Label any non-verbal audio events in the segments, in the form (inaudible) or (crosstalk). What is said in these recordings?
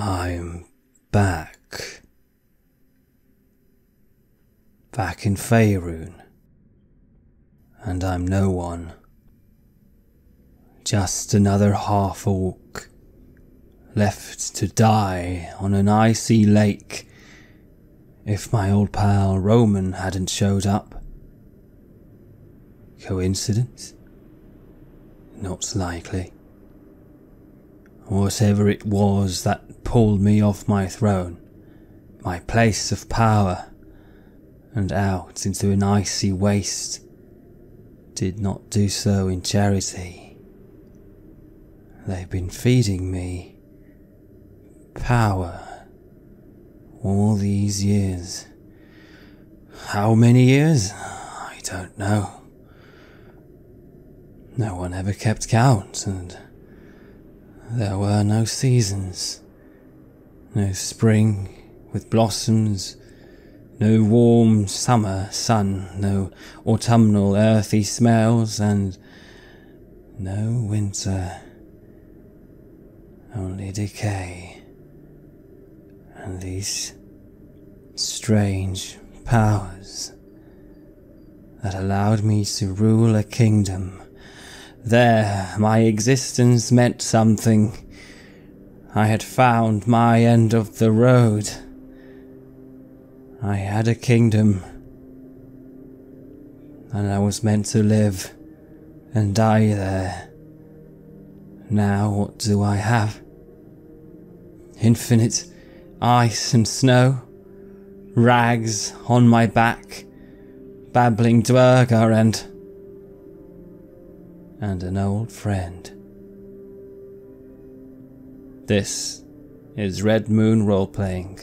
I'm back. Back in Faerun. And I'm no one. Just another half orc. Left to die on an icy lake if my old pal Roman hadn't showed up. Coincidence? Not likely. Whatever it was that pulled me off my throne, my place of power, and out into an icy waste, did not do so in charity. They've been feeding me power all these years. How many years? I don't know. No one ever kept count, and there were no seasons. No spring with blossoms, no warm summer sun, no autumnal earthy smells, and no winter. Only decay. And these strange powers that allowed me to rule a kingdom. There, my existence meant something. I had found my end of the road. I had a kingdom, and I was meant to live and die there. Now, what do I have? Infinite ice and snow, rags on my back, babbling Duergar and. And an old friend. This is Red Moon Role Playing.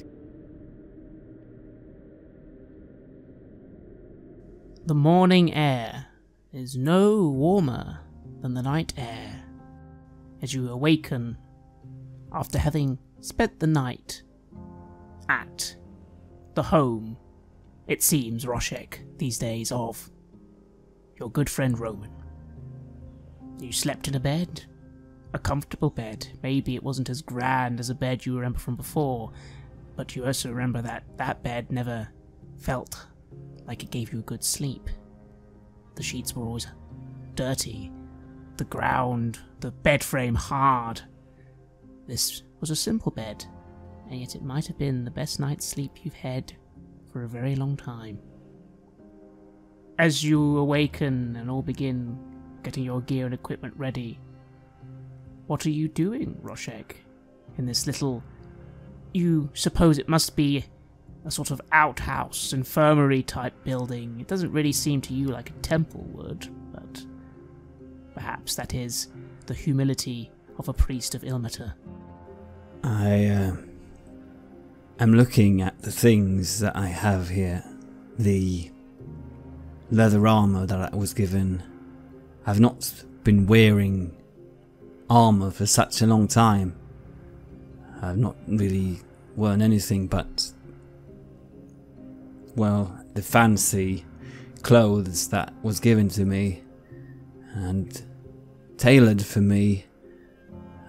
The morning air is no warmer than the night air as you awaken after having spent the night at the home, it seems, Roshek, these days, of your good friend Roman. You slept in a bed, a comfortable bed. Maybe it wasn't as grand as a bed you remember from before, but you also remember that that bed never felt like it gave you a good sleep. The sheets were always dirty, the ground, the bed frame hard. This was a simple bed, and yet it might have been the best night's sleep you've had for a very long time. As you awaken and all begin getting your gear and equipment ready, what are you doing, Roshek, in this little. You suppose it must be a sort of outhouse, infirmary type building. It doesn't really seem to you like a temple would, but perhaps that is the humility of a priest of Ilmater. I uh, am looking at the things that I have here. The leather armor that I was given. I've not been wearing armor for such a long time. I've not really worn anything but, well, the fancy clothes that was given to me and tailored for me,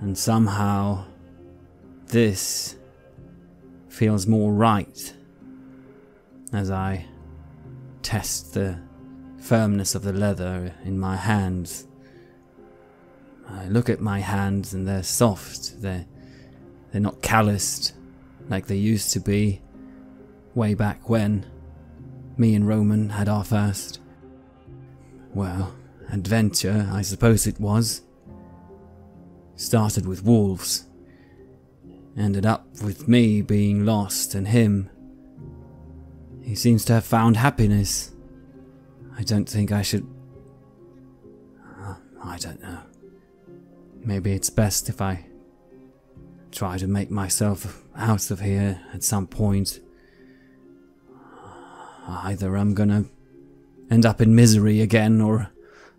and somehow this feels more right as I test the firmness of the leather in my hands. I look at my hands and they're soft, they're, they're not calloused like they used to be way back when me and Roman had our first, well, adventure, I suppose it was. Started with wolves ended up with me being lost and him. He seems to have found happiness. I don't think I should. Uh, I don't know. Maybe it's best if I try to make myself out of here at some point. Either I'm gonna end up in misery again, or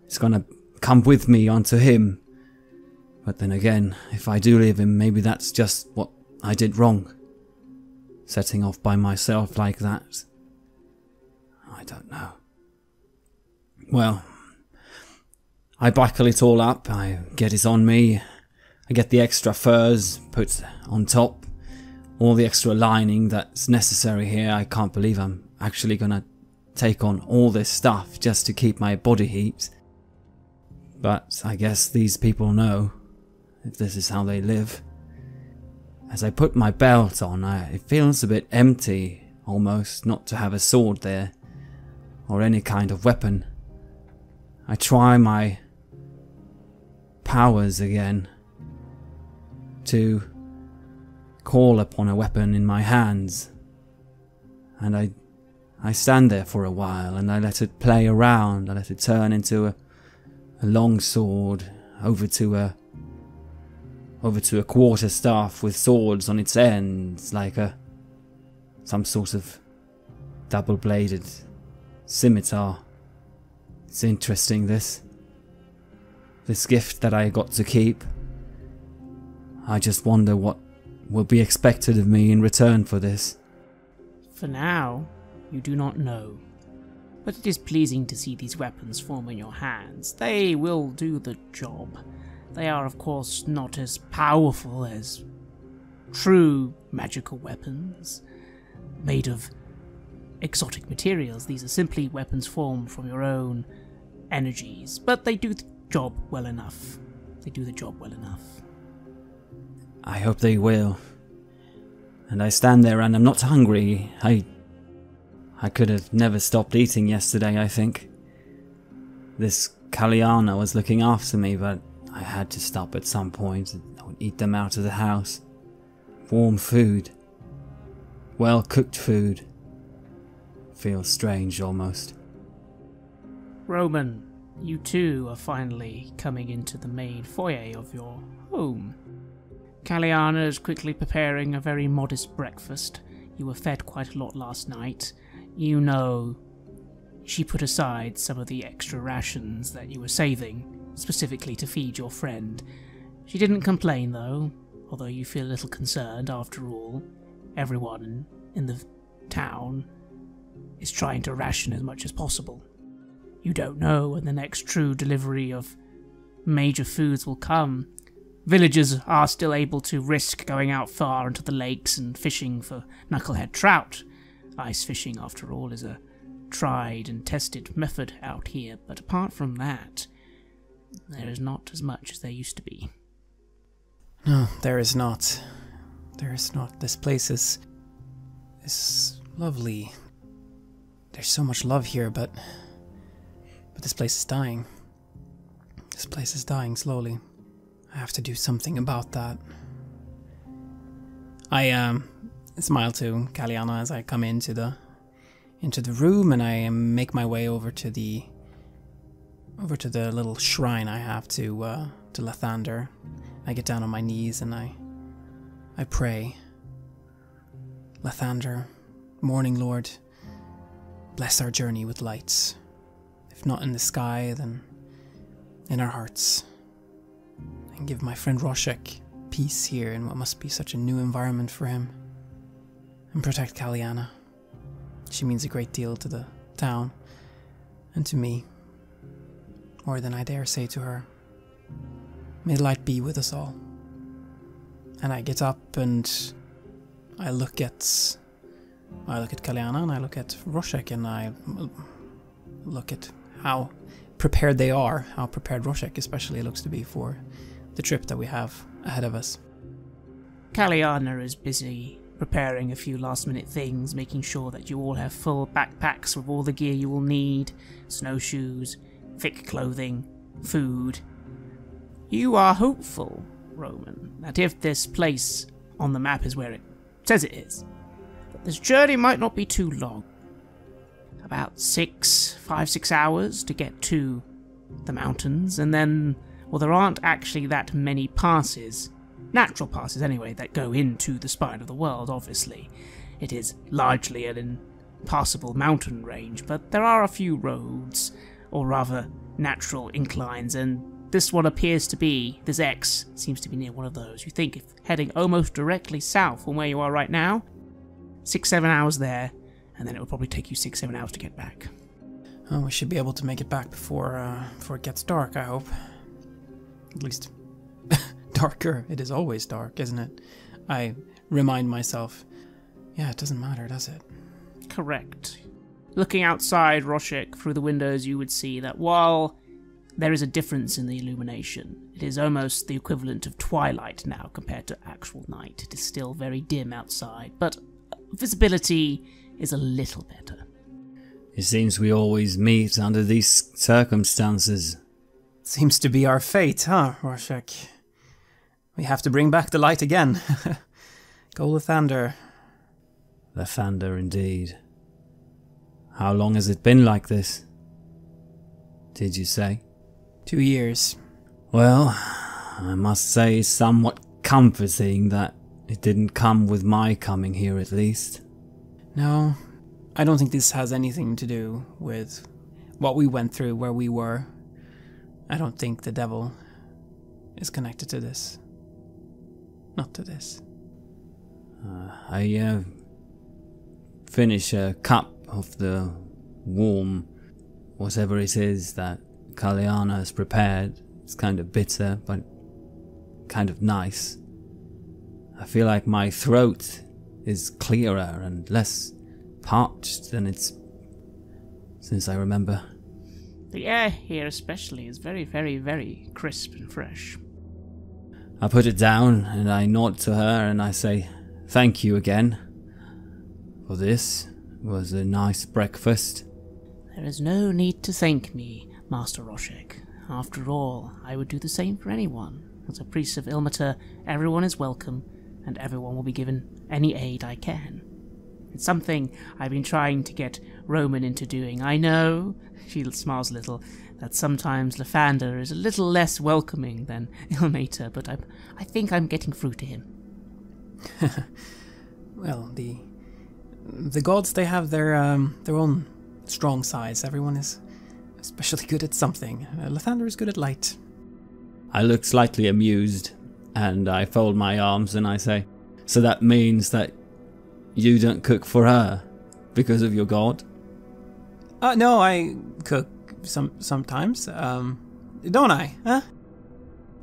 it's gonna come with me onto him. But then again, if I do leave him, maybe that's just what I did wrong. Setting off by myself like that. I don't know. Well, I buckle it all up, I get it on me, I get the extra furs put on top, all the extra lining that's necessary here. I can't believe I'm actually gonna take on all this stuff just to keep my body heat. But I guess these people know if this is how they live. As I put my belt on, I, it feels a bit empty, almost, not to have a sword there, or any kind of weapon. I try my powers again to call upon a weapon in my hands, and I I stand there for a while and I let it play around. I let it turn into a, a long sword over to a over to a quarter staff with swords on its ends, like a some sort of double-bladed scimitar. It's interesting this. This gift that I got to keep. I just wonder what will be expected of me in return for this. For now, you do not know. But it is pleasing to see these weapons form in your hands. They will do the job. They are, of course, not as powerful as true magical weapons made of exotic materials. These are simply weapons formed from your own energies, but they do the job well enough. They do the job well enough. I hope they will. And I stand there and I'm not hungry. I I could have never stopped eating yesterday, I think. This Kaliana was looking after me, but I had to stop at some point and eat them out of the house. Warm food. Well cooked food. Feels strange almost. Roman, you too are finally coming into the main foyer of your home. Kaliana is quickly preparing a very modest breakfast. You were fed quite a lot last night, you know she put aside some of the extra rations that you were saving, specifically to feed your friend. She didn't complain, though, although you feel a little concerned after all. Everyone in the town is trying to ration as much as possible. You don't know when the next true delivery of major foods will come. Villagers are still able to risk going out far into the lakes and fishing for knucklehead trout, Ice fishing, after all, is a tried and tested method out here, but apart from that, there is not as much as there used to be. No, there is not. There is not. This place is. is lovely. There's so much love here, but. But this place is dying. This place is dying slowly. I have to do something about that. I, um, smile to Kaliana as I come into the into the room and I make my way over to the over to the little shrine I have to uh, to Lathander. I get down on my knees and I I pray. Lathander, Morning Lord, bless our journey with lights. If not in the sky, then in our hearts. And give my friend Roshek peace here in what must be such a new environment for him and protect Kaliana. She means a great deal to the town and to me, more than I dare say to her. May light be with us all. And I get up and I look at I look at Kaliana and I look at Roshek and I look at how prepared they are, how prepared Roshek especially looks to be for the trip that we have ahead of us. Kaliana is busy preparing a few last minute things, making sure that you all have full backpacks with all the gear you will need snowshoes, thick clothing, food. You are hopeful, Roman, that if this place on the map is where it says it is, that this journey might not be too long. About six, five, six hours to get to the mountains, and then, well, there aren't actually that many passes natural passes anyway, that go into the spine of the world, obviously. It is largely an impassable mountain range, but there are a few roads, or rather natural inclines, and this one appears to be, this X seems to be near one of those. You think if heading almost directly south from where you are right now, six, seven hours there, and then it will probably take you six, seven hours to get back. Oh, we should be able to make it back before uh, before it gets dark. I hope. At least (laughs) darker. It is always dark, isn't it? I remind myself. Yeah, it doesn't matter, does it? Correct. Looking outside Roshek through the windows, you would see that while there is a difference in the illumination, it is almost the equivalent of twilight now compared to actual night. It is still very dim outside, but visibility is a little better. It seems we always meet under these circumstances. Seems to be our fate, huh, Roshek? We have to bring back the light again. (laughs) Go Lathander. Lathander indeed. How long has it been like this? Did you say? Two years. Well, I must say it's somewhat comforting that it didn't come with my coming here at least. No, I don't think this has anything to do with what we went through, where we were. I don't think the devil is connected to this. Not to this. Uh, I uh, finish a cup of the warm whatever it is that Kaliana has prepared. It's kind of bitter, but kind of nice. I feel like my throat is clearer and less parched than it's since I remember. The air here, especially, is very, very, very crisp and fresh. I put it down and I nod to her and I say, Thank you again for this. It was a nice breakfast. There is no need to thank me, Master Roshek. After all, I would do the same for anyone. As a priest of Ilmater, everyone is welcome, and everyone will be given any aid I can. It's something I've been trying to get Roman into doing. I know, (laughs) she smiles a little, that sometimes Lathander is a little less welcoming than (laughs) Ilmater, but I, I think I'm getting through to him. (laughs) Well, the the gods they have their um, their own strong sides. Everyone is especially good at something. Uh, Lathander is good at light. I look slightly amused and I fold my arms and I say, So that means that you don't cook for her because of your god? Uh, no, I cook some sometimes. Um, don't I? Huh?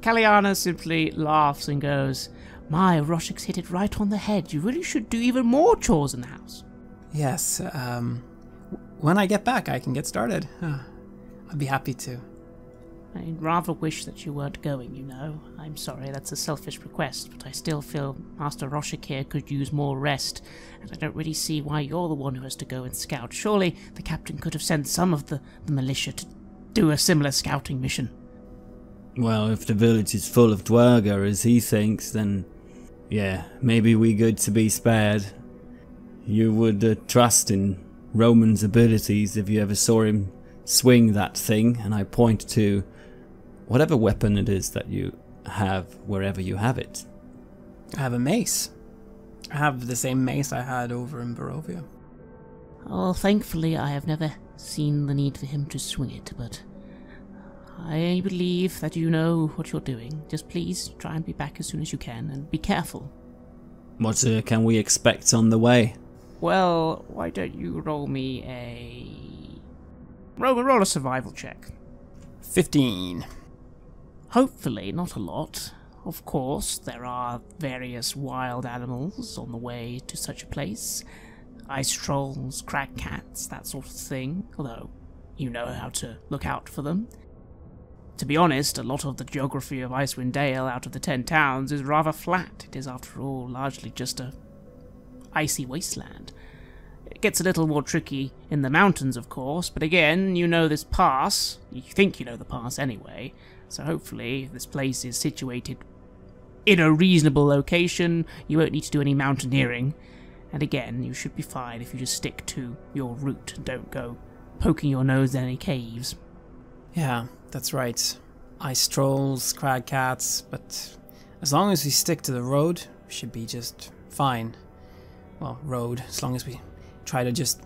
Kaliana simply laughs and goes, My, Roshek's hit it right on the head. You really should do even more chores in the house. Yes. Um, when I get back, I can get started. Uh, I'd be happy to. I rather wish that you weren't going, you know. I'm sorry, that's a selfish request, but I still feel Master Roshek here could use more rest, and I don't really see why you're the one who has to go and scout. Surely the captain could have sent some of the, the militia to do a similar scouting mission. Well, if the village is full of Duergar as he thinks, then yeah, maybe we good to be spared. You would uh, trust in Roman's abilities if you ever saw him swing that thing, and I point to whatever weapon it is that you have wherever you have it. I have a mace. I have the same mace I had over in Barovia. Oh, thankfully, I have never seen the need for him to swing it, but I believe that you know what you're doing. Just please try and be back as soon as you can, and be careful. What uh, can we expect on the way? Well, why don't you roll me a. Roll, roll a survival check. Fifteen. Hopefully, not a lot. Of course, there are various wild animals on the way to such a place ice trolls, crag cats, that sort of thing, although you know how to look out for them. To be honest, a lot of the geography of Icewind Dale out of the ten towns is rather flat. It is, after all, largely just a icy wasteland. It gets a little more tricky in the mountains, of course, but again, you know this pass. You think you know the pass anyway, so hopefully, this place is situated in a reasonable location, you won't need to do any mountaineering. And again, you should be fine if you just stick to your route and don't go poking your nose in any caves. Yeah, that's right. Ice trolls, crag cats, but as long as we stick to the road, we should be just fine. Well, road, as long as we try to just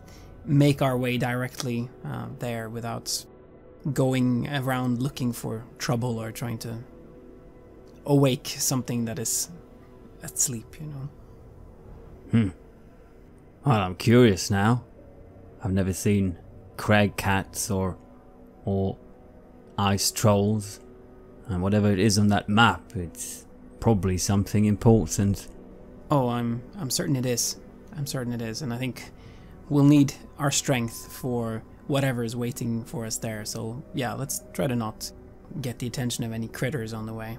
make our way directly uh, there without going around looking for trouble or trying to awake something that is asleep, you know. Hmm. Well, I'm curious now. I've never seen crag cats or or ice trolls, and whatever it is on that map, it's probably something important. Oh, I'm I'm certain it is. I'm certain it is, and I think we'll need our strength for whatever is waiting for us there. So yeah, let's try to not get the attention of any critters on the way.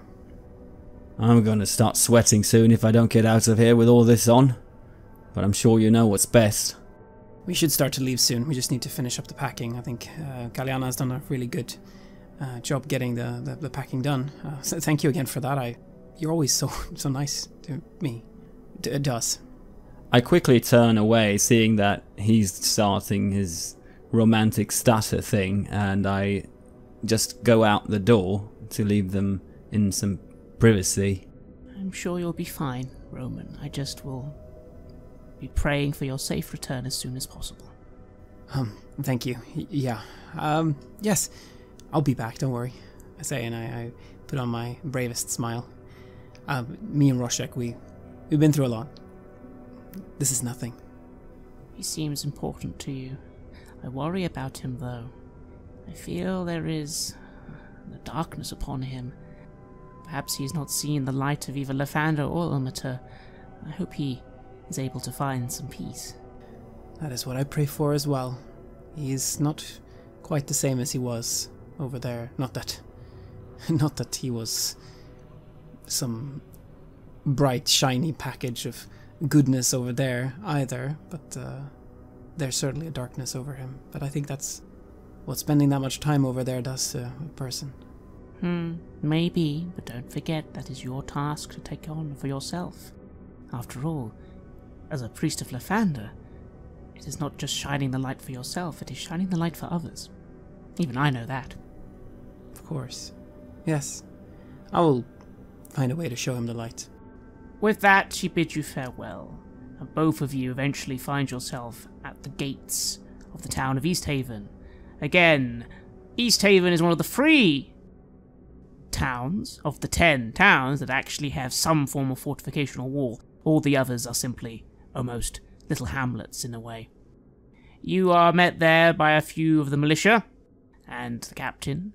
I'm gonna start sweating soon if I don't get out of here with all this on. But I'm sure you know what's best. We should start to leave soon. We just need to finish up the packing. I think uh, has done a really good uh, job getting the, the, the packing done. Uh, (laughs) so thank you again for that. I, you're always so (laughs) so nice to me. D- it does. I quickly turn away, seeing that he's starting his romantic stutter thing, and I just go out the door to leave them in some privacy. I'm sure you'll be fine, Roman. I just will be praying for your safe return as soon as possible. Um, thank you. Y- yeah. Um, yes, I'll be back. Don't worry. I say, and I, I put on my bravest smile. Um, me and Roshek, we we've been through a lot. This is nothing. He seems important to you. I worry about him, though. I feel there is a darkness upon him. Perhaps he has not seen the light of either Lathander or Ilmater. I hope he is able to find some peace. That is what I pray for as well. He is not quite the same as he was over there. Not that, (laughs) not that he was some bright, shiny package of goodness over there either. But uh, there's certainly a darkness over him. But I think that's what spending that much time over there does to a person. Hmm, maybe, but don't forget that is your task to take on for yourself. After all, as a priest of Lathander, it is not just shining the light for yourself, it is shining the light for others. Even I know that. Of course. Yes. I will find a way to show him the light. With that, she bids you farewell, and both of you eventually find yourself at the gates of the town of Easthaven. Again, Easthaven is one of the three towns of the ten towns that actually have some form of fortification or wall. All the others are simply almost little hamlets in a way. You are met there by a few of the militia and the captain,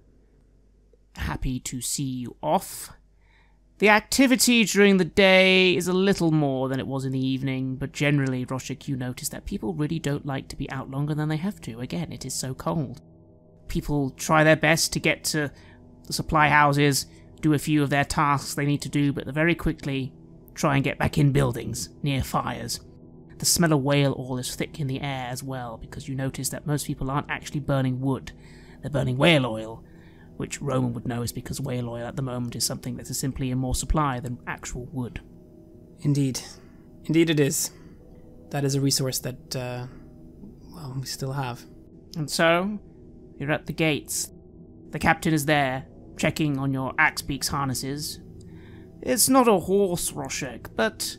happy to see you off. The activity during the day is a little more than it was in the evening, but generally, Roshek, you notice that people really don't like to be out longer than they have to. Again, it is so cold. People try their best to get to the supply houses, do a few of their tasks they need to do, but they very quickly try and get back in buildings near fires. The smell of whale oil is thick in the air as well, because you notice that most people aren't actually burning wood, they're burning whale oil, which Roman would know is because whale oil at the moment is something that is simply in more supply than actual wood. Indeed. Indeed, it is. That is a resource that, uh, well, we still have. And so, you're at the gates. The captain is there, checking on your axe beak's harnesses. It's not a horse, Roshek, but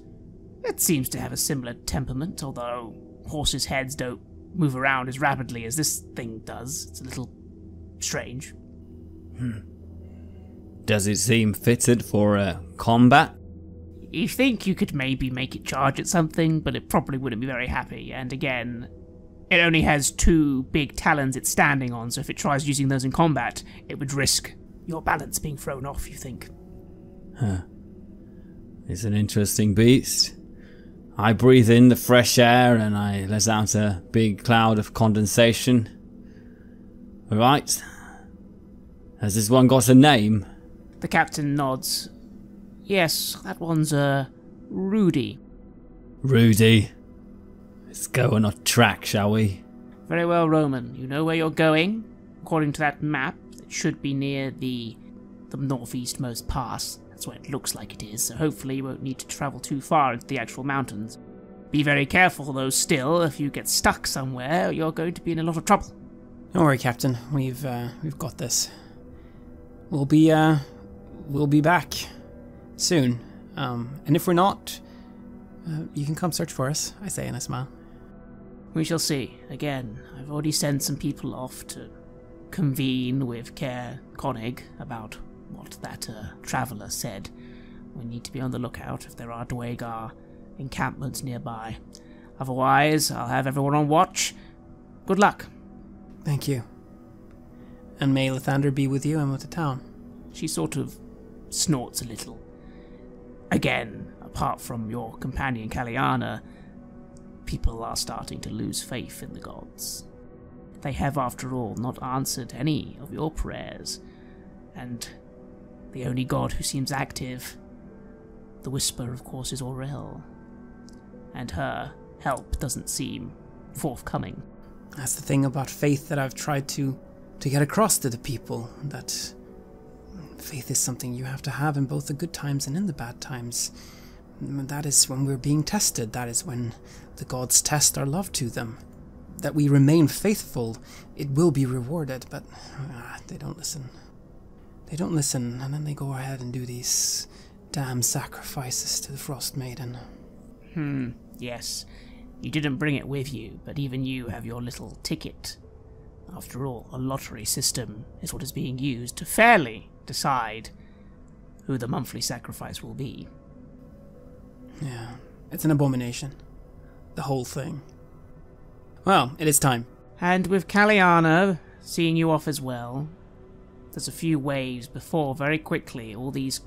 it seems to have a similar temperament, although horses' heads don't move around as rapidly as this thing does. It's a little strange. Does it seem fitted for a combat? You think you could maybe make it charge at something, but it probably wouldn't be very happy. And again, it only has two big talons it's standing on, so if it tries using those in combat, it would risk your balance being thrown off, you think. Huh. It's an interesting beast. I breathe in the fresh air and I let out a big cloud of condensation. Right. Has this one got a name? The captain nods. Yes, that one's, uh, Rudy. Rudy. Let's go on a track, shall we? Very well, Roman. You know where you're going. According to that map, it should be near the the northeastmost pass. That's where it looks like it is, so hopefully you won't need to travel too far into the actual mountains. Be very careful, though, still. If you get stuck somewhere, you're going to be in a lot of trouble. Don't worry, Captain. We've uh, we've got this. We'll be uh, we'll be back soon. Um, and if we're not, uh, you can come search for us. I say, and I smile. We shall see. Again, I've already sent some people off to convene with Care Konig about what that uh, traveller said. We need to be on the lookout if there are Duergar encampments nearby. Otherwise, I'll have everyone on watch. Good luck. Thank you. And may Lathander be with you and with the town. She sort of snorts a little. Again, apart from your companion Kaliana, people are starting to lose faith in the gods. They have, after all, not answered any of your prayers, and the only god who seems active, the Whisper, of course, is Auril. And her help doesn't seem forthcoming. That's the thing about faith that I've tried to to get across to the people that faith is something you have to have in both the good times and in the bad times. That is when we're being tested. That is when the gods test our love to them. That we remain faithful, it will be rewarded, but ah, they don't listen. They don't listen, and then they go ahead and do these damn sacrifices to the Frost Maiden. Hmm, yes. You didn't bring it with you, but even you have your little ticket. After all, a lottery system is what is being used to fairly decide who the monthly sacrifice will be. Yeah, it's an abomination. The whole thing. Well, it is time. And with Kaliana seeing you off as well, there's a few waves before very quickly all these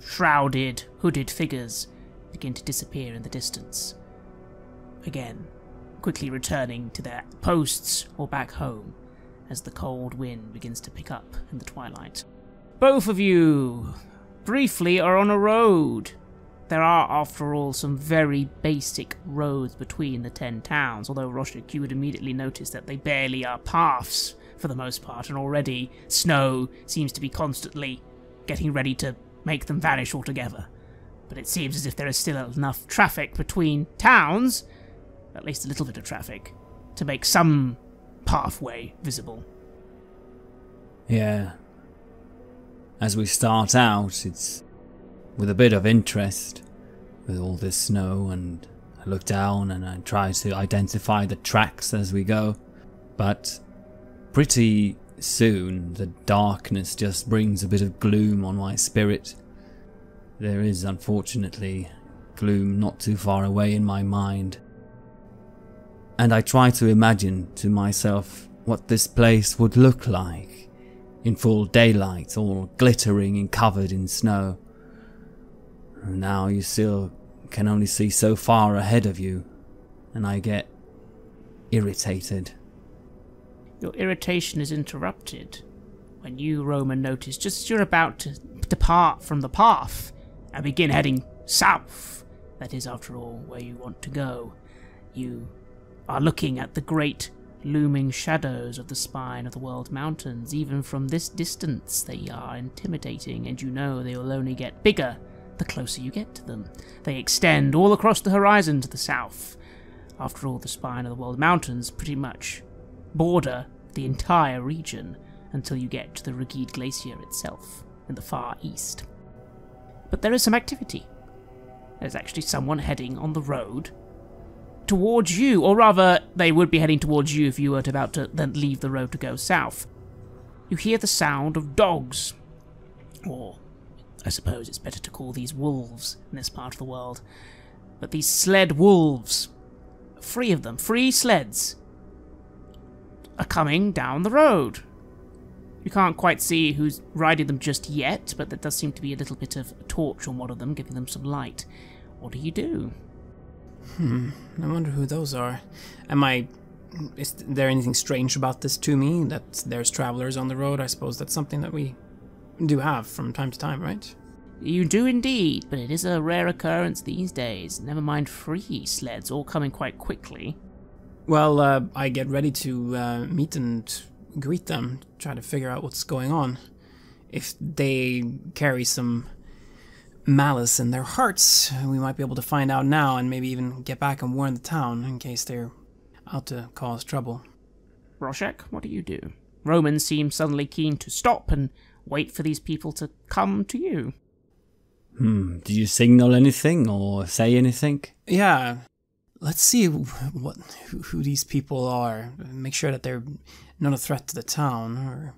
shrouded, hooded figures begin to disappear in the distance. Again, quickly returning to their posts or back home as the cold wind begins to pick up in the twilight. Both of you, briefly, are on a road. There are, after all, some very basic roads between the ten towns, although Roshek, you would immediately notice that they barely are paths for the most part, and already snow seems to be constantly getting ready to make them vanish altogether. But it seems as if there is still enough traffic between towns, at least a little bit of traffic, to make some pathway visible. Yeah. As we start out, it's with a bit of interest with all this snow, and I look down and I try to identify the tracks as we go. But pretty soon, the darkness just brings a bit of gloom on my spirit. There is, unfortunately, gloom not too far away in my mind. And I try to imagine to myself what this place would look like in full daylight, all glittering and covered in snow. Now you still can only see so far ahead of you, and I get irritated. Your irritation is interrupted when you, Roman, notice just as you're about to depart from the path and begin heading south. That is, after all, where you want to go. You are looking at the great looming shadows of the spine of the world mountains. Even from this distance, they are intimidating, and you know they will only get bigger the closer you get to them. They extend all across the horizon to the south. After all, the spine of the world mountains pretty much border the entire region until you get to the Reghed Glacier itself in the far east. But there is some activity. There's actually someone heading on the road towards you, or rather, they would be heading towards you if you were about to then leave the road to go south. You hear the sound of dogs, or I suppose it's better to call these wolves in this part of the world. But these sled wolves, three of them, three sleds, are coming down the road. You can't quite see who's riding them just yet, but there does seem to be a little bit of torch on one of them, giving them some light. What do you do? Hmm. I wonder who those are. Am I. Is there anything strange about this to me? That there's travelers on the road? I suppose that's something that we do have from time to time, right? You do indeed, but it is a rare occurrence these days. Never mind free sleds, all coming quite quickly. Well, uh, I get ready to uh, meet and greet them, try to figure out what's going on. If they carry some malice in their hearts, we might be able to find out now and maybe even get back and warn the town in case they're out to cause trouble. Roshek, what do you do? Roman seems suddenly keen to stop and wait for these people to come to you. Hmm, do you signal anything or say anything? Yeah, let's see what who, who these people are. Make sure that they're not a threat to the town or,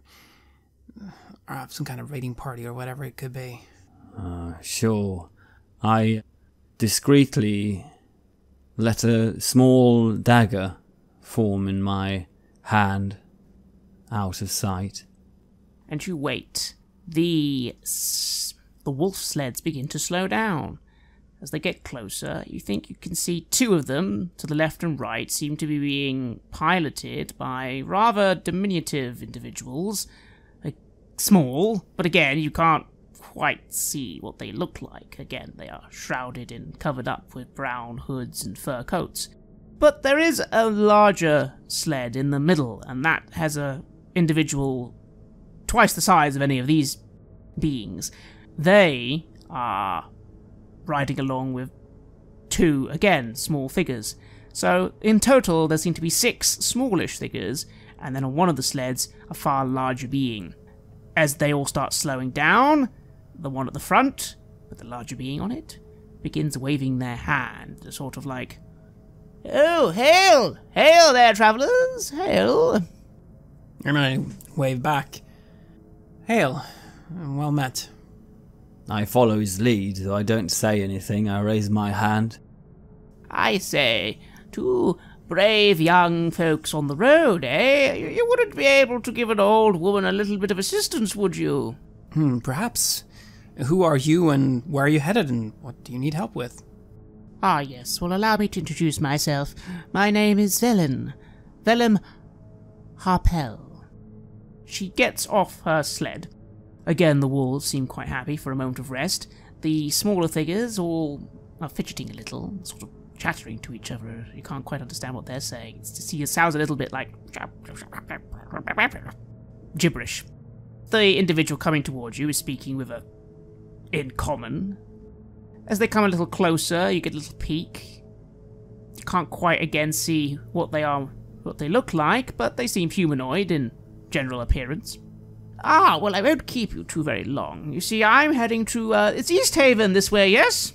or have some kind of raiding party or whatever it could be. Uh, sure. I discreetly let a small dagger form in my hand out of sight. And you wait. The the wolf sleds begin to slow down. As they get closer, you think you can see two of them to the left and right seem to be being piloted by rather diminutive individuals. Like, small, but again, you can't quite see what they look like. Again, they are shrouded and covered up with brown hoods and fur coats. But there is a larger sled in the middle, and that has a individual twice the size of any of these beings. They are riding along with two, again, small figures. So, in total, there seem to be six smallish figures, and then on one of the sleds, a far larger being. As they all start slowing down, the one at the front, with the larger being on it, begins waving their hand, a sort of like, Oh, hail! Hail there, travellers! Hail! And I wave back. Hail. Well met. I follow his lead, though I don't say anything. I raise my hand. I say, two brave young folks on the road, eh? You you wouldn't be able to give an old woman a little bit of assistance, would you? Hmm, perhaps. Who are you and where are you headed and what do you need help with? Ah, yes. Well, allow me to introduce myself. My name is Vellynne. Vellynne Harpell. She gets off her sled. Again, the wolves seem quite happy for a moment of rest. The smaller figures all are fidgeting a little, sort of chattering to each other. You can't quite understand what they're saying. It's it sounds a little bit like gibberish. The individual coming towards you is speaking with a in common. As they come a little closer, you get a little peek. You can't quite again see what they are, what they look like, but they seem humanoid in general appearance. Ah, well, I won't keep you too very long. You see, I'm heading to, uh, it's East Haven this way, yes?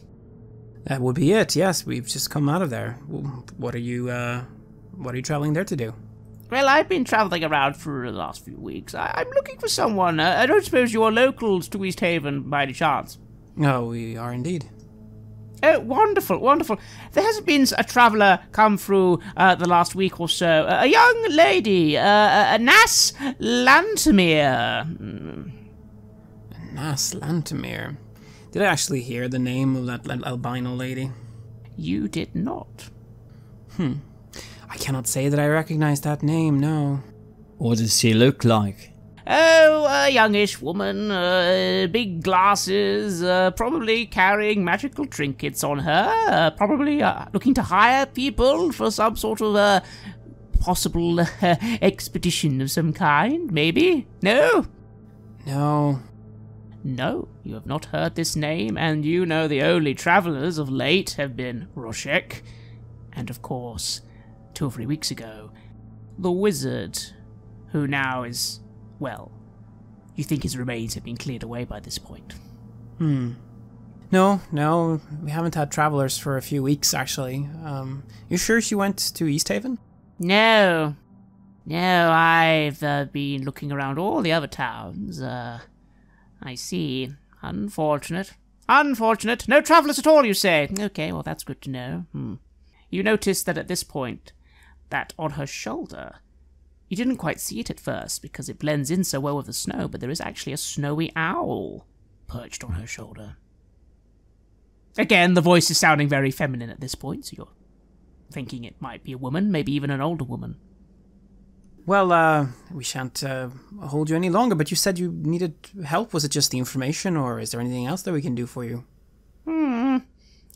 That would be it. Yes, we've just come out of there. What are you uh what are you traveling there to do? Well, I've been travelling around for the last few weeks. I- I'm looking for someone. Uh, I don't suppose you are locals to East Haven by any chance. Oh, we are indeed. Oh, wonderful, wonderful. There has been a traveller come through uh, the last week or so. Uh, a young lady, uh, a Nass Lantomir. Hmm. Nass Lantomir. Did I actually hear the name of that al- albino lady? You did not. I cannot say that I recognize that name, no. What does she look like? Oh, a youngish woman, uh, big glasses, uh, probably carrying magical trinkets on her, uh, probably uh, looking to hire people for some sort of uh, possible uh, (laughs) expedition of some kind, maybe? No? No. No, you have not heard this name, and you know the only travellers of late have been Roshek, and of course, two or three weeks ago, the wizard, who now is, well, you think his remains have been cleared away by this point. Hmm. No, no, we haven't had travelers for a few weeks actually. Um, you sure she went to East Haven? No, no, I've uh, been looking around all the other towns. Uh, I see. Unfortunate. Unfortunate. No travellers at all, you say? Okay, well, that's good to know. Hmm. You notice that at this point, that on her shoulder, you didn't quite see it at first because it blends in so well with the snow, but there is actually a snowy owl perched on her shoulder. Again, the voice is sounding very feminine at this point, so you're thinking it might be a woman, maybe even an older woman. Well, uh, we shan't uh, hold you any longer, but you said you needed help. Was it just the information, or is there anything else that we can do for you? Hmm.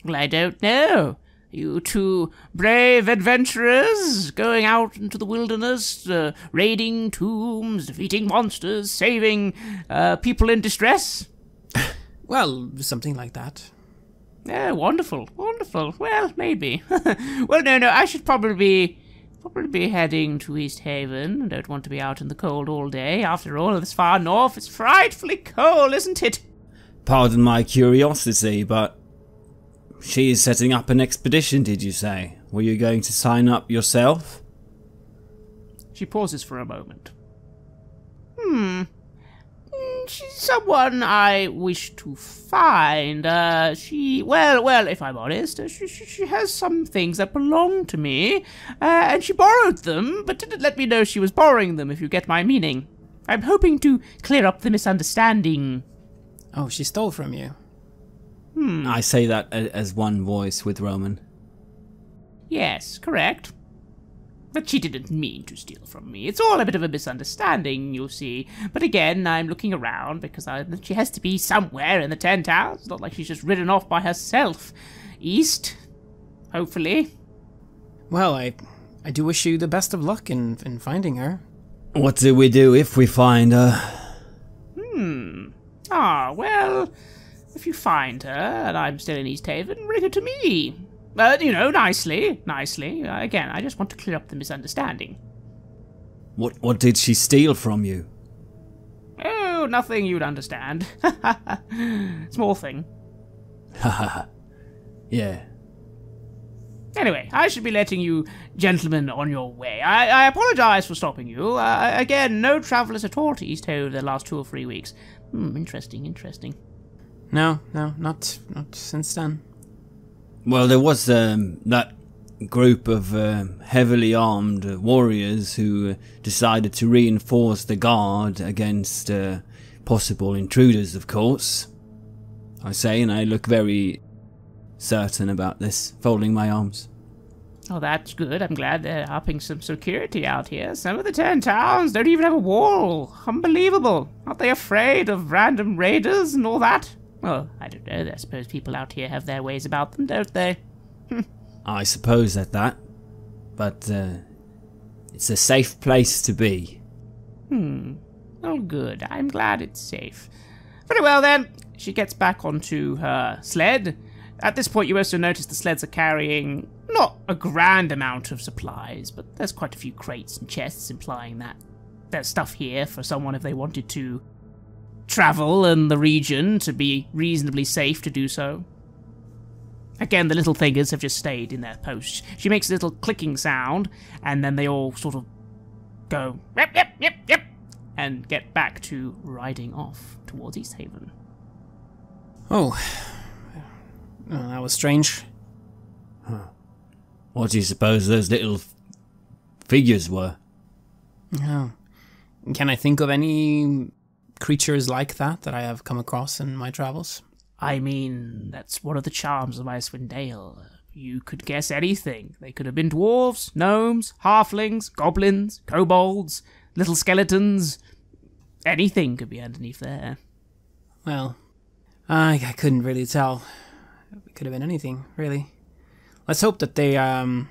Well, I don't know. You two brave adventurers going out into the wilderness, uh, raiding tombs, defeating monsters, saving uh, people in distress? (laughs) Well, something like that. Yeah, wonderful, wonderful. Well, maybe. (laughs) well, no, no, I should probably be probably be heading to East Haven. I don't want to be out in the cold all day. After all, this far north, it's frightfully cold, isn't it? Pardon my curiosity, but she is setting up an expedition, did you say? Were you going to sign up yourself? She pauses for a moment. Hmm. Mm, She's someone I wish to find. Uh, she, well, well, if I'm honest, uh, she, she, she has some things that belong to me, uh, and she borrowed them, but didn't let me know she was borrowing them, if you get my meaning. I'm hoping to clear up the misunderstanding. Oh, she stole from you. Hmm. I say that as one voice with Roman. Yes, correct. But she didn't mean to steal from me. It's all a bit of a misunderstanding, you see. But again, I'm looking around because I, she has to be somewhere in the Ten Towns. It's not like she's just ridden off by herself. East, hopefully. Well, I I do wish you the best of luck in in finding her. What do we do if we find her? Hmm. Ah, well, if you find her and I'm still in Easthaven, bring her to me. Uh, you know, nicely, nicely. Uh, again, I just want to clear up the misunderstanding. What what did she steal from you? Oh, nothing you'd understand. (laughs) Small thing. (laughs) Yeah. Anyway, I should be letting you gentlemen on your way. I, I apologize for stopping you. Uh, again, no travellers at all to Easthaven the last two or three weeks. Hmm, interesting, interesting. No, no, not not since then. Well, there was um, that group of um heavily armed uh, warriors who uh, decided to reinforce the guard against uh, possible intruders, of course. I say, and I look very certain about this, folding my arms. Oh, that's good. I'm glad they're upping some security out here. Some of the ten towns don't even have a wall. Unbelievable. Aren't they afraid of random raiders and all that? Well, I don't know. I suppose people out here have their ways about them, don't they? (laughs) I suppose at that, but uh, it's a safe place to be. Hmm. Oh, good. I'm glad it's safe. Very well, then. She gets back onto her sled. At this point, you also notice the sleds are carrying not a grand amount of supplies, but there's quite a few crates and chests, implying that there's stuff here for someone if they wanted to travel in the region to be reasonably safe to do so. Again, the little figures have just stayed in their posts. She makes a little clicking sound, and then they all sort of go, yep, yep, yep, yep, and get back to riding off towards Easthaven. Oh, oh that was strange. What do you suppose those little f- figures were? Oh. Can I think of any creatures like that that I have come across in my travels? I mean, that's one of the charms of Icewind Dale. You could guess anything. They could have been dwarves, gnomes, halflings, goblins, kobolds, little skeletons. Anything could be underneath there. Well, I, I couldn't really tell. It could have been anything, really. Let's hope that they um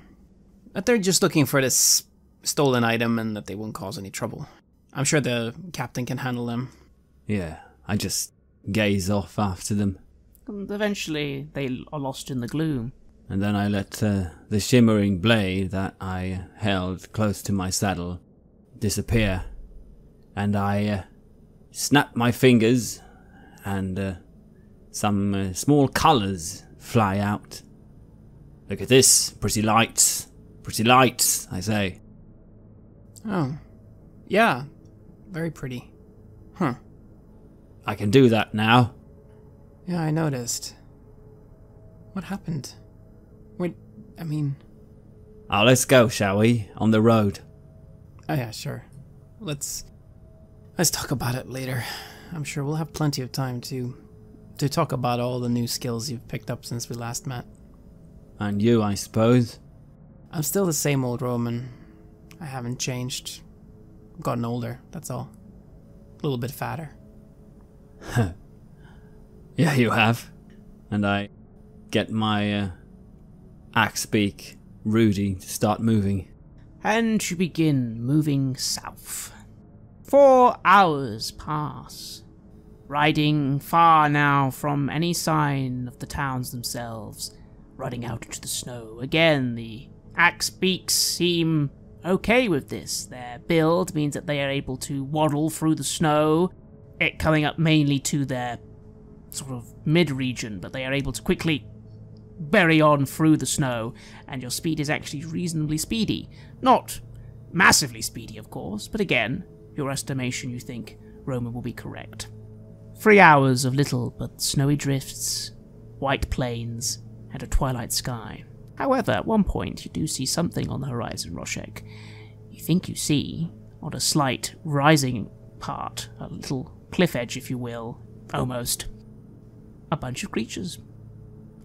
that they're just looking for this stolen item and that they won't cause any trouble. I'm sure the captain can handle them. Yeah, I just gaze off after them, And eventually, they are lost in the gloom. and then I let uh, the shimmering blade that I held close to my saddle disappear, and I uh, snap my fingers, and uh, some uh, small colours fly out. Look at this, pretty lights, pretty lights, I say. Oh. Yeah. Very pretty. Huh. I can do that now. Yeah, I noticed. What happened? Wait, I mean, Oh, let's go, shall we? On the road. oh yeah, sure. Let's let's talk about it later. I'm sure we'll have plenty of time to to talk about all the new skills you've picked up since we last met. And you, I suppose. I'm still the same old Roman. I haven't changed. I've gotten older, that's all. A little bit fatter. (laughs) Yeah, you have. And I get my uh, axe beak, Rudy, to start moving. And you begin moving south. Four hours pass, riding far now from any sign of the towns themselves, running out into the snow. Again, the axe beaks seem okay with this. Their build means that they are able to waddle through the snow, it coming up mainly to their sort of mid region, but they are able to quickly bury on through the snow, and your speed is actually reasonably speedy. Not massively speedy, of course, but again, your estimation, you think Roman will be correct. Three hours of little but snowy drifts, white plains, and a twilight sky. However, at one point, you do see something on the horizon, Roshek. You think you see, on a slight rising part, a little cliff edge, if you will, almost, a bunch of creatures.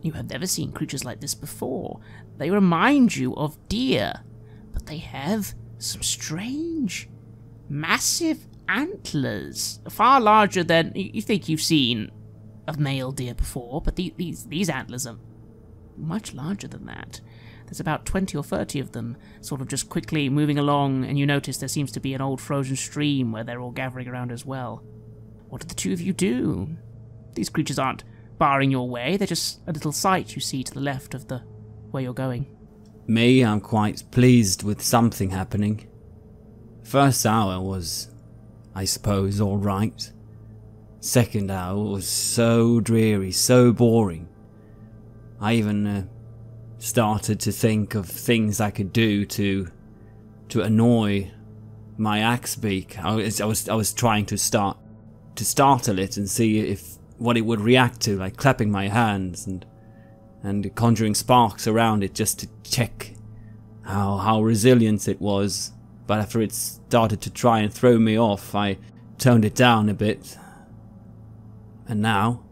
You have never seen creatures like this before. They remind you of deer, but they have some strange, massive antlers, far larger than you think you've seen a male deer before. But the, these these antlers are much larger than that. There's about 20 or 30 of them, sort of just quickly moving along, and you notice there seems to be an old frozen stream where they're all gathering around as well. What do the two of you do? These creatures aren't barring your way, they're just a little sight you see to the left of the where you're going. Me, I'm quite pleased with something happening. First hour was, I suppose, alright. Second hour was so dreary, so boring. I even uh, started to think of things I could do to to annoy my axe beak. I was, I was I was trying to start to startle it and see if what it would react to, like clapping my hands and and conjuring sparks around it just to check how how resilient it was. But after it started to try and throw me off, I toned it down a bit. And now,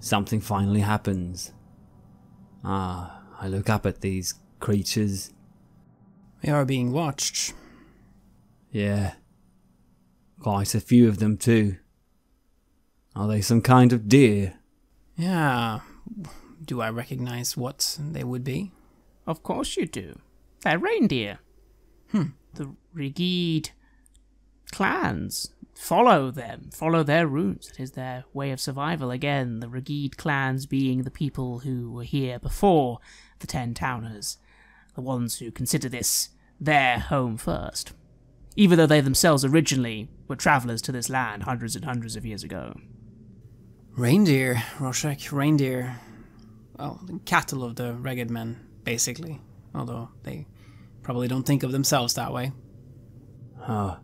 something finally happens. Ah, I look up at these creatures. They are being watched. Yeah. Quite a few of them, too. Are they some kind of deer? Yeah. Do I recognize what they would be? Of course you do. They're reindeer. Hmm. The Reghed clans. Follow them. Follow their roots. It is their way of survival. Again, the Reghed clans being the people who were here before the Ten Towners. The ones who consider this their home first. Even though they themselves originally were travellers to this land hundreds and hundreds of years ago. Reindeer, Roshek, reindeer. Well, the cattle of the Reghed men, basically. Although they probably don't think of themselves that way. Ah.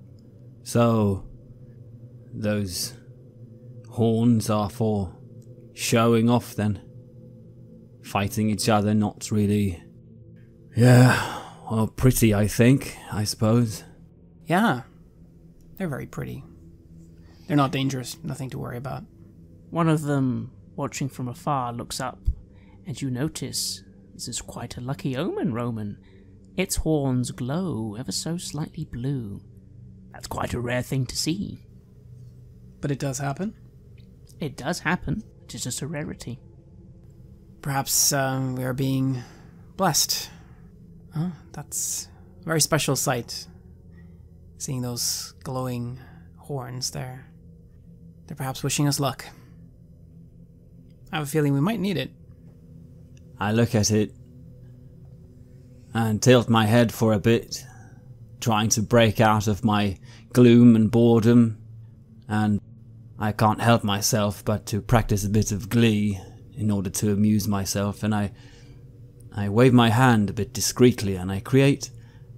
So, those horns are for showing off then? Fighting each other, not really. Yeah, well, pretty, I think, I suppose. Yeah. They're very pretty. They're not dangerous, nothing to worry about. One of them, watching from afar, looks up, and you notice this is quite a lucky omen, Roman. Its horns glow ever so slightly blue. That's quite a rare thing to see. But it does happen. It does happen, it is just a rarity. Perhaps um, we are being blessed. Huh? That's a very special sight. Seeing those glowing horns there. They're perhaps wishing us luck. I have a feeling we might need it. I look at it and tilt my head for a bit, trying to break out of my gloom and boredom, and I can't help myself but to practice a bit of glee in order to amuse myself, and I I wave my hand a bit discreetly and I create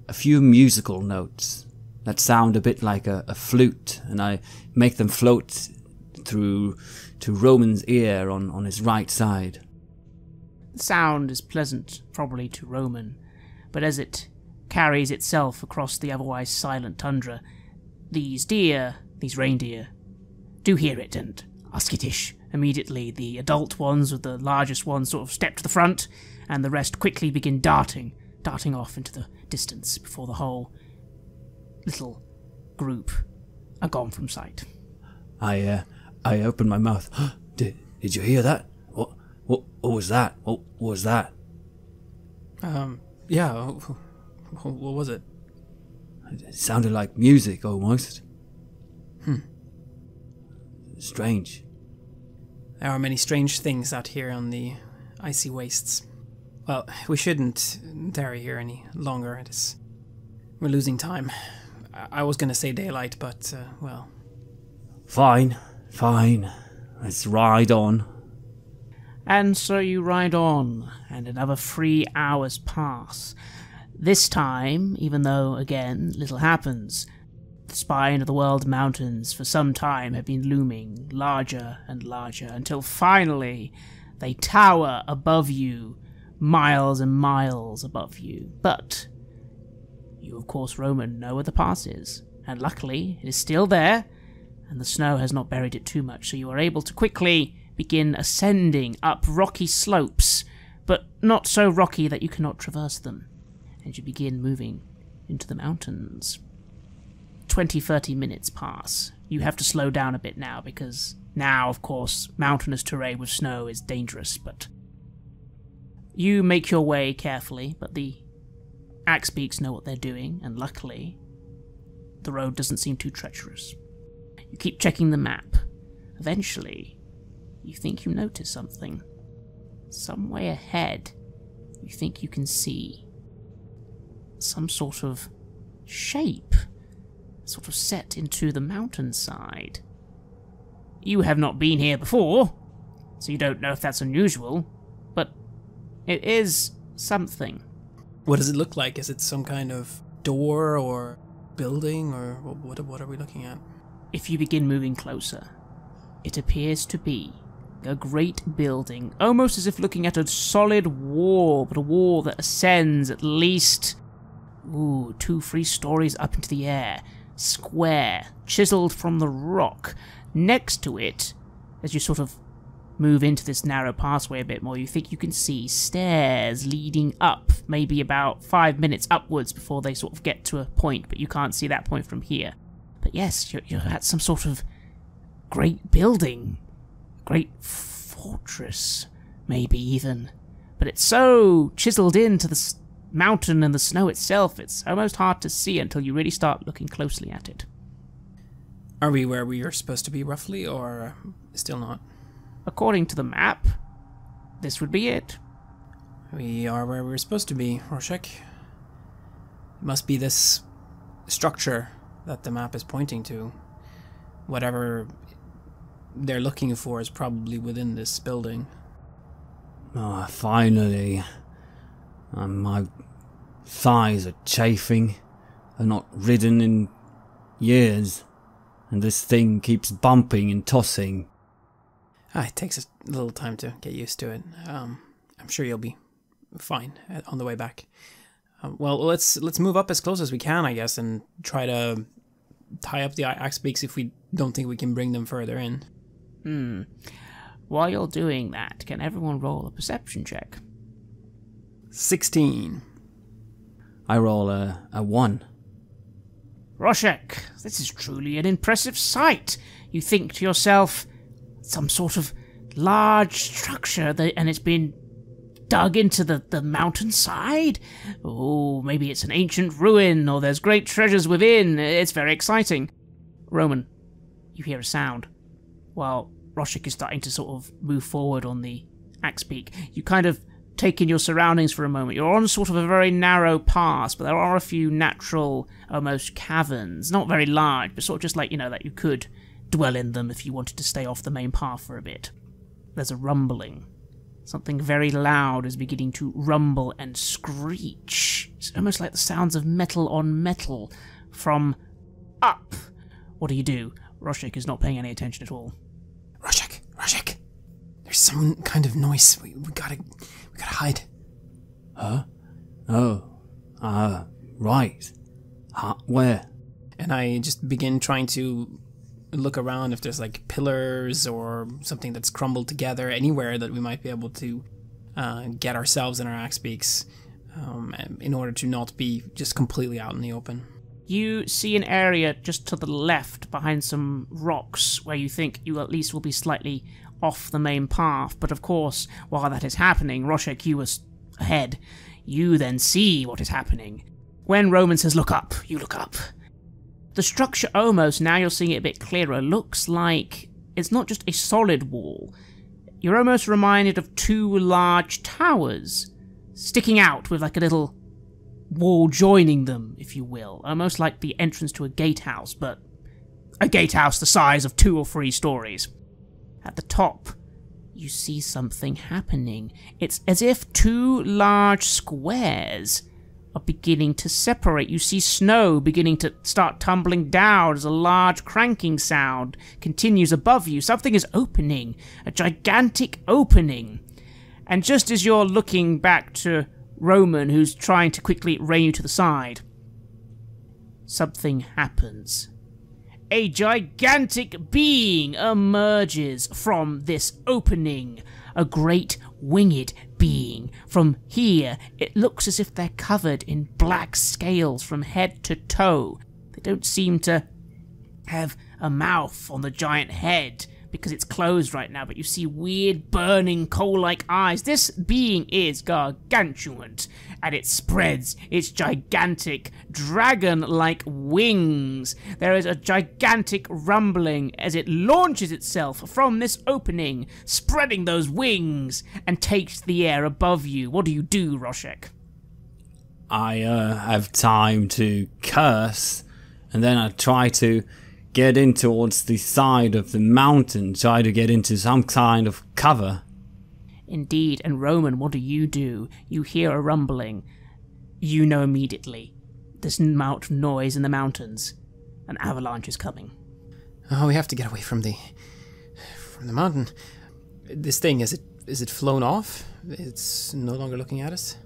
a few musical notes that sound a bit like a, a flute, and I make them float through to Roman's ear on, on his right side. The sound is pleasant, probably to Roman, but as it carries itself across the otherwise silent tundra, these deer, these reindeer, do hear it and are skittish. Immediately, the adult ones, with the largest ones, sort of step to the front, and the rest quickly begin darting, darting off into the distance before the whole little group are gone from sight. I uh, I open my mouth. (gasps) did, did you hear that? What, what what was that? What, what was that? Um, yeah. What was it? It sounded like music almost. Strange. There are many strange things out here on the icy wastes. Well, we shouldn't tarry here any longer. It is. We're losing time. I, I was gonna say daylight, but, uh, well. Fine, fine. Let's ride on. And so you ride on, and another three hours pass. This time, even though, again, little happens, the spine of the world mountains for some time have been looming larger and larger until finally they tower above you, miles and miles above you. But you, of course, Roman, know where the pass is, and luckily it is still there, and the snow has not buried it too much, so you are able to quickly begin ascending up rocky slopes, but not so rocky that you cannot traverse them, and you begin moving into the mountains. 20 30 minutes pass. You have to slow down a bit now because now, of course, mountainous terrain with snow is dangerous, but you make your way carefully, but the Axebeaks know what they're doing, and luckily, the road doesn't seem too treacherous. You keep checking the map. Eventually, you think you notice something. Some way ahead, you think you can see some sort of shape, sort of set into the mountainside. You have not been here before, so you don't know if that's unusual, but it is something. What does it look like? Is it some kind of door or building, or what, what are we looking at? If you begin moving closer, it appears to be a great building, almost as if looking at a solid wall, but a wall that ascends at least, ooh, two, three stories up into the air, square, chiseled from the rock. Next to it, as you sort of move into this narrow pathway a bit more, you think you can see stairs leading up, maybe about five minutes upwards before they sort of get to a point, but you can't see that point from here. But yes, you're, you're at some sort of great building, great fortress, maybe even. But it's so chiseled into the mountain and the snow itself, it's almost hard to see until you really start looking closely at it. Are we where we are supposed to be roughly, or uh, still not? According to the map, this would be it. We are where we're supposed to be, Roshek. It must be this structure that the map is pointing to. Whatever they're looking for is probably within this building. Oh, finally. Um, my thighs are chafing. I've not ridden in years. And this thing keeps bumping and tossing. Ah, it takes a little time to get used to it. Um, I'm sure you'll be fine uh, on the way back. Um, well, let's let's move up as close as we can, I guess, and try to tie up the axe beaks if we don't think we can bring them further in. Hmm. While you're doing that, can everyone roll a perception check? Sixteen. I roll a, a one. Roshek, this is truly an impressive sight. You think to yourself, some sort of large structure that, and it's been dug into the, the mountainside? Oh, maybe it's an ancient ruin, or there's great treasures within. It's very exciting. Roman, you hear a sound. While Roshek is starting to sort of move forward on the axe beak, you kind of take in your surroundings for a moment. You're on sort of a very narrow pass, but there are a few natural, almost caverns. Not very large, but sort of just like, you know, that you could dwell in them if you wanted to stay off the main path for a bit. There's a rumbling. Something very loud is beginning to rumble and screech. It's almost like the sounds of metal on metal from up. What do you do? Roshek is not paying any attention at all. Roshek, Roshek, there's some kind of noise. We, we gotta, we gotta hide. Huh? Oh. Ah, right. Huh? Where? And I just begin trying to look around if there's like pillars or something that's crumbled together anywhere that we might be able to uh, get ourselves and our axe beaks um, in order to not be just completely out in the open. You see an area just to the left behind some rocks where you think you at least will be slightly off the main path. But of course, while that is happening, Roshek, you was ahead. You then see what is happening. When Roman says, Look up, you look up. The structure almost, now you're seeing it a bit clearer, looks like it's not just a solid wall. You're almost reminded of two large towers sticking out with like a little wall joining them, if you will, almost like the entrance to a gatehouse, but a gatehouse the size of two or three stories. At the top, you see something happening. It's as if two large squares are beginning to separate. You see snow beginning to start tumbling down as a large cranking sound continues above you. Something is opening, a gigantic opening. And just as you're looking back to Roman, who's trying to quickly rein you to the side, something happens. A gigantic being emerges from this opening. A great winged being. From here, it looks as if they're covered in black scales from head to toe. They don't seem to have a mouth on the giant head because it's closed right now, but you see weird burning coal like eyes. This being is gargantuan, and it spreads its gigantic dragon like wings. There is a gigantic rumbling as it launches itself from this opening, spreading those wings, and takes the air above you. What do you do, Roshek? I uh, have time to curse, and then I try to get in towards the side of the mountain, try to get into some kind of cover. Indeed, and Roman, what do you do? You hear a rumbling. You know immediately. There's an amount of noise in the mountains. An avalanche is coming. Oh, we have to get away from the from the mountain. This thing is it is it flown off? It's no longer looking at us.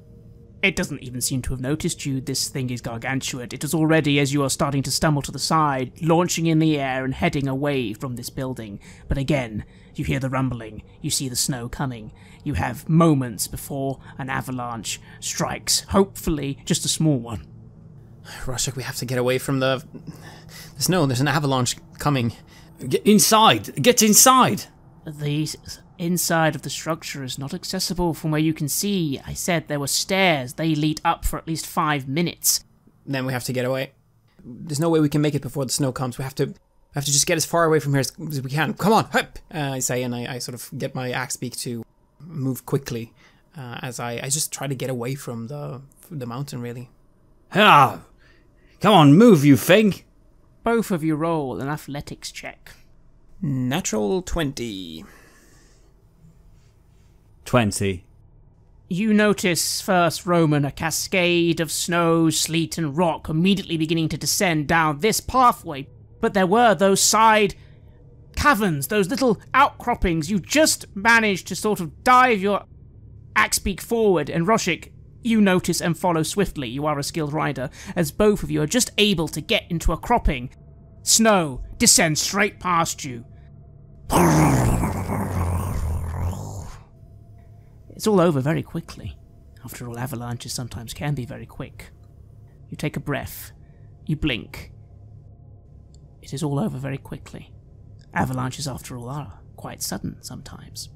It doesn't even seem to have noticed you. This thing is gargantuan. It is already, as you are starting to stumble to the side, launching in the air and heading away from this building. But again, you hear the rumbling. You see the snow coming. You have moments before an avalanche strikes. Hopefully, just a small one. Roshek, we have to get away from the the snow. There's an avalanche coming. Get inside! Get inside! The inside of the structure is not accessible from where you can see. I said there were stairs. They lead up for at least five minutes. Then we have to get away. There's no way we can make it before the snow comes. We have to we have to just get as far away from here as, as we can. Come on, hup! Uh, I say, and I, I sort of get my axe beak to move quickly uh, as I, I just try to get away from the from the mountain. Really. Ah! Come on, move, you thing! Both of you roll an athletics check. Natural twenty. 20. You notice first, Roman, a cascade of snow, sleet, and rock immediately beginning to descend down this pathway. But there were those side caverns, those little outcroppings. You just managed to sort of dive your axe beak forward, and Roshek, you notice and follow swiftly. You are a skilled rider, as both of you are just able to get into a cropping. Snow descends straight past you. It's all over very quickly. After all, avalanches sometimes can be very quick. You take a breath. You blink. It is all over very quickly. Avalanches, after all, are quite sudden sometimes.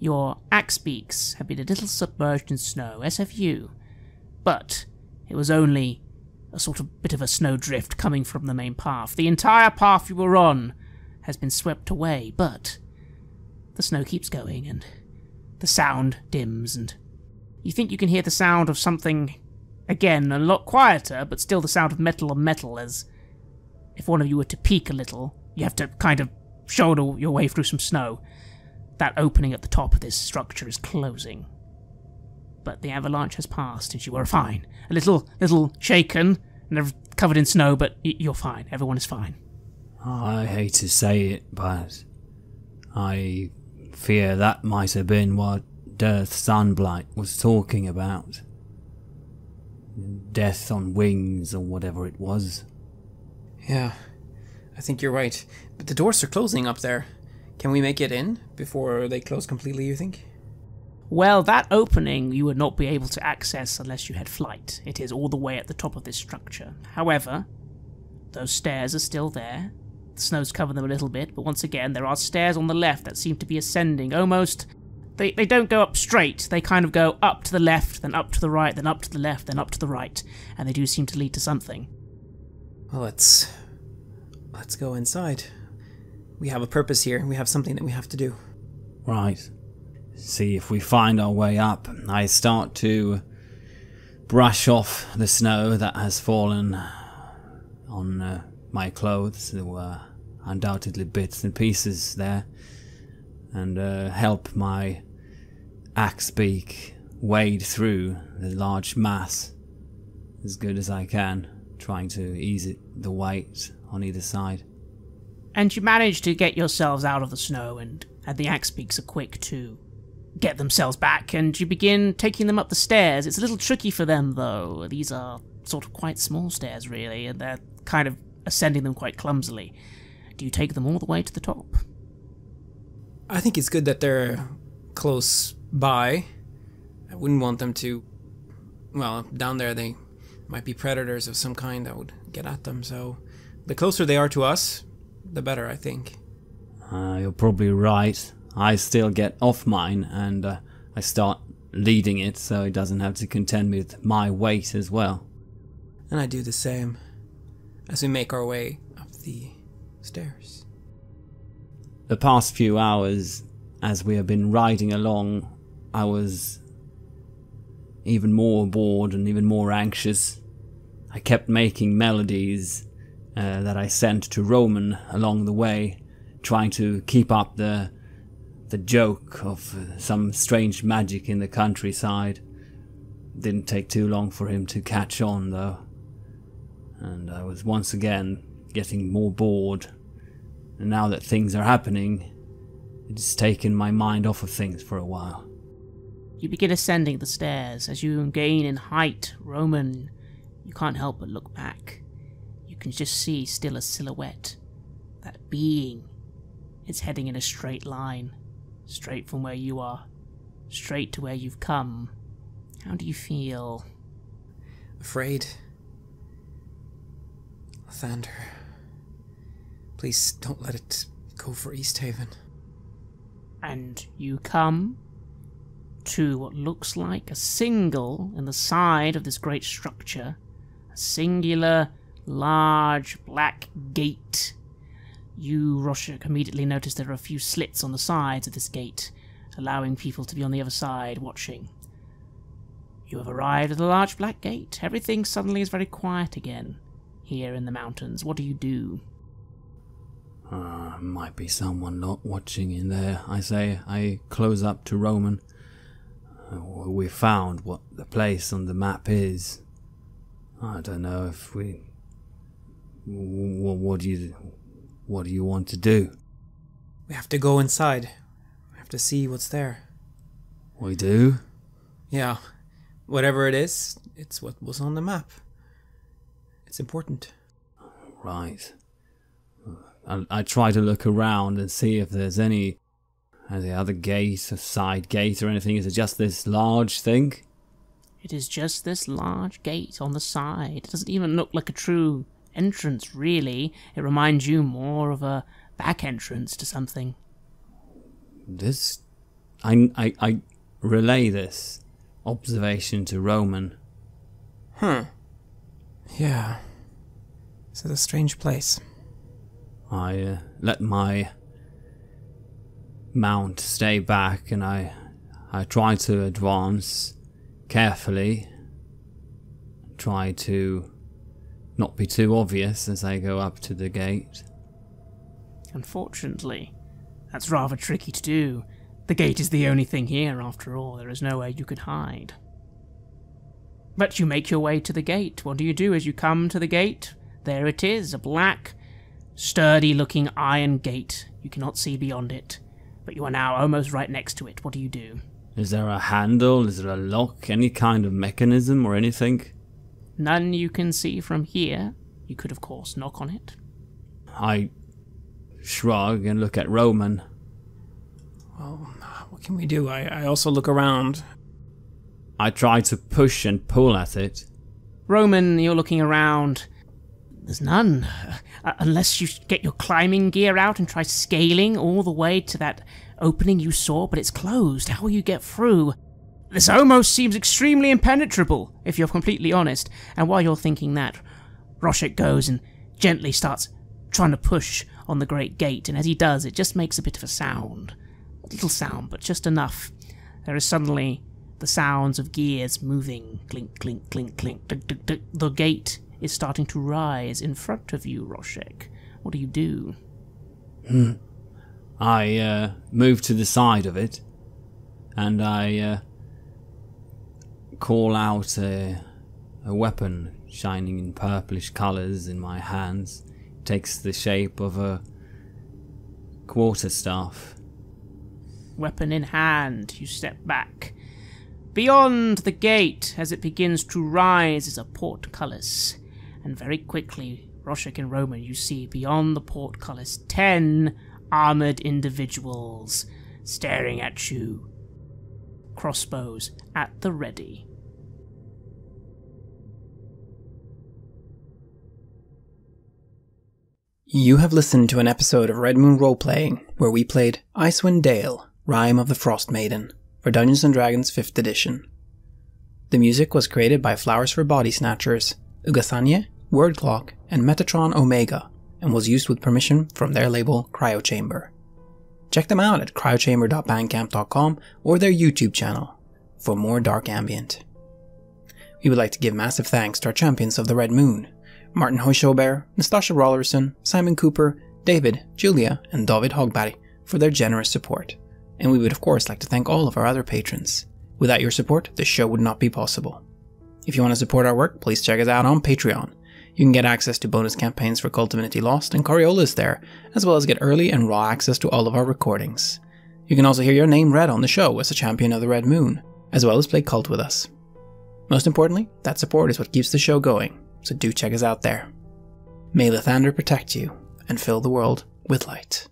Your axe beaks have been a little submerged in snow, as have you, but it was only a sort of bit of a snowdrift coming from the main path. The entire path you were on has been swept away, but the snow keeps going and the sound dims and you think you can hear the sound of something again a lot quieter but still the sound of metal on metal as if one of you were to peek a little you have to kind of shoulder your way through some snow. That opening at the top of this structure is closing. But the avalanche has passed and you are fine. A little little shaken and covered in snow but you're fine. Everyone is fine. Oh, I hate to say it, but I fear that might have been what Death Sunblight was talking about. Death on wings, or whatever it was. Yeah, I think you're right. But the doors are closing up there. Can we make it in before they close completely? You think? Well, that opening you would not be able to access unless you had flight. It is all the way at the top of this structure. However, those stairs are still there. The snow's covered them a little bit, but once again, there are stairs on the left that seem to be ascending. Almost. They, they don't go up straight, they kind of go up to the left, then up to the right, then up to the left, then up to the right. And they do seem to lead to something. Well, let's let's go inside. We have a purpose here. And we have something that we have to do. Right. See if we find our way up. I start to brush off the snow that has fallen on uh, my clothes. There were undoubtedly bits and pieces there. And uh, help my axe beak wade through the large mass as good as I can, trying to ease it, the weight on either side. And you manage to get yourselves out of the snow, and, and the axe beaks are quick to get themselves back, and you begin taking them up the stairs. It's a little tricky for them, though. These are sort of quite small stairs, really, and they're kind of ascending them quite clumsily. Do you take them all the way to the top? I think it's good that they're close by. I wouldn't want them to. Well, down there they might be predators of some kind that would get at them, so the closer they are to us, the better, I think. Uh, you're probably right. I still get off mine and uh, I start leading it so it doesn't have to contend with my weight as well. And I do the same as we make our way up the stairs. The past few hours, as we have been riding along, I was even more bored and even more anxious. I kept making melodies uh, that I sent to Roman along the way, trying to keep up the the joke of some strange magic in the countryside. Didn't take too long for him to catch on, though, and I was once again getting more bored. And now that things are happening, it's taken my mind off of things for a while. You begin ascending the stairs. As you gain in height, Roman, you can't help but look back. You can just see still a silhouette. That being. It's heading in a straight line. Straight from where you are. Straight to where you've come. How do you feel? Afraid. Lathander. Please don't let it go for Easthaven. And you come to what looks like a single in the side of this great structure. A singular, large, black gate. You, Roshek, immediately notice there are a few slits on the sides of this gate, allowing people to be on the other side watching. You have arrived at the large black gate. Everything suddenly is very quiet again here in the mountains. What do you do? Uh, might be someone not watching in there. I say, I close up to Roman. Uh, we found what the place on the map is. I don't know if we. What, what do you, what do you want to do? We have to go inside. We have to see what's there. We do. Yeah, whatever it is, it's what was on the map. It's important. Right. I, I try to look around and see if there's any any other gate, a side gate, or anything. Is it just this large thing? It is just this large gate on the side. It doesn't even look like a true entrance, really. It reminds you more of a back entrance to something. This, I, I, I relay this observation to Roman. Huh. Yeah. This is a strange place. I uh, let my mount stay back and I I try to advance carefully. Try to not be too obvious as I go up to the gate. Unfortunately, that's rather tricky to do. The gate is the only thing here, after all. There is nowhere you could hide. But you make your way to the gate. What do you do as you come to the gate? There it is, a black, sturdy looking iron gate. You cannot see beyond it, but you are now almost right next to it. What do you do? Is there a handle? Is there a lock? Any kind of mechanism or anything? None you can see from here. You could, of course, knock on it. I shrug and look at Roman. Well, what can we do? I, I also look around. I try to push and pull at it. Roman, you're looking around. There's none. Uh, unless you get your climbing gear out and try scaling all the way to that opening you saw, but it's closed. How will you get through? This almost seems extremely impenetrable, if you're completely honest. And while you're thinking that, Roshek goes and gently starts trying to push on the great gate, and as he does, it just makes a bit of a sound. A little sound, but just enough. There is suddenly the sounds of gears moving. Clink, clink, clink, clink. Duk, duk. The gate is starting to rise in front of you, Roshek. What do you do? I uh, move to the side of it and I uh, call out a, a weapon shining in purplish colours in my hands. It takes the shape of a quarterstaff. Weapon in hand, you step back. Beyond the gate, as it begins to rise, is a portcullis, and very quickly, Roshek and Roman, you see beyond the portcullis ten armored individuals staring at you, crossbows at the ready. You have listened to an episode of Red Moon Roleplaying where we played Icewind Dale, Rime of the Frostmaiden, for Dungeons & Dragons 5th edition. The music was created by Flowers for Body Snatchers, Ugasanie, Word Clock, and Metatron Omega, and was used with permission from their label Cryo Chamber. Check them out at cryochamber.bandcamp.com or their YouTube channel for more dark ambient. We would like to give massive thanks to our champions of the Red Moon, Martin Heuschober, Nastasia Raulerson, Simon Cooper, David, Julia, and David Hagberg for their generous support. And we would of course like to thank all of our other patrons. Without your support, this show would not be possible. If you want to support our work, please check us out on Patreon. You can get access to bonus campaigns for KULT Divinity Lost and Coriolis there, as well as get early and raw access to all of our recordings. You can also hear your name read on the show as a champion of the Red Moon, as well as play KULT with us. Most importantly, that support is what keeps the show going, so do check us out there. May Lathander protect you and fill the world with light.